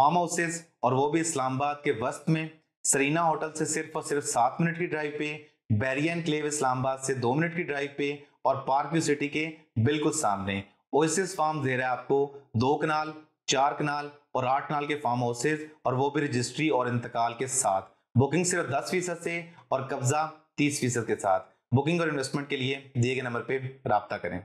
Farm houses और वो भी इस्लामाबाद के वस्त में। सरीना होटल से सिर्फ़ और सिर्फ़ सात मिनट की ड्राइव पे बैरियन क्लेव इस्लामाबाद से दो मिनट की ड्राइव पे और पार्क व्यू सिटी के बिल्कुल सामने। ओसिस फार्म दे रहा है आपको दो कनाल, चार कनाल और आठ कनाल के फार्म हाउसेज और वो भी रजिस्ट्री और इंतकाल के साथ। बुकिंग सिर्फ़ दस फ़ीसद से और कब्जा तीस फ़ीसद के साथ। बुकिंग और इन्वेस्टमेंट के लिए दिए गए नंबर पर रबता करें।